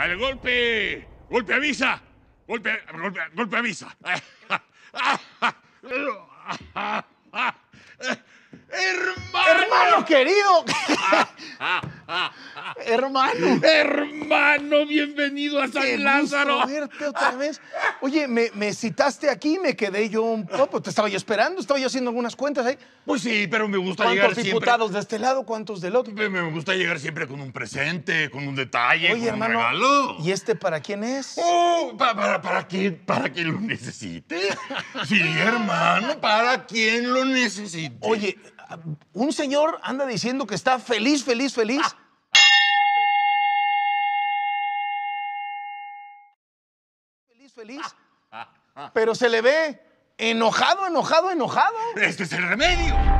Vale, golpe. Golpe avisa. Golpe, golpe, golpe avisa. ¡Hermano! Hermano querido. Hermano. Hermano, bienvenido a San Qué Lázaro. gusto verte otra vez. Oye, me, me citaste aquí, me quedé yo un poco. Te estaba yo esperando, estaba yo haciendo algunas cuentas ahí. Pues sí, pero me gusta llegar ¿Cuántos siempre. diputados de este lado, cuántos del otro? Me, gusta llegar siempre con un presente, con un detalle, Oye, con hermano. un regalo. ¿Y este para quién es? Oh, pa- para, para, quien, para quien lo necesite. Sí, hermano, para quien lo necesite. Oye, un señor anda diciendo que está feliz, feliz, feliz. Feliz, feliz. Pero se le ve enojado, enojado, enojado. este es el remedio.